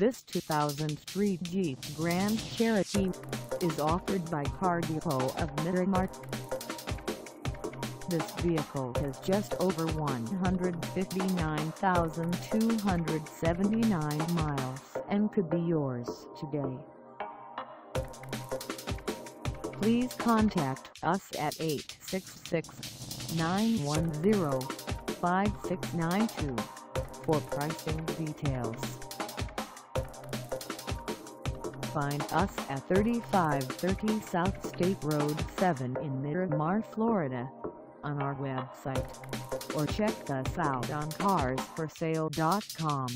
This 2003 Jeep Grand Cherokee is offered by Car Depot of Miramar. This vehicle has just over 159,279 miles and could be yours today. Please contact us at 866-910-5692 for pricing details. Find us at 3530 South State Road 7 in Miramar, Florida on our website or check us out on carsforsale.com.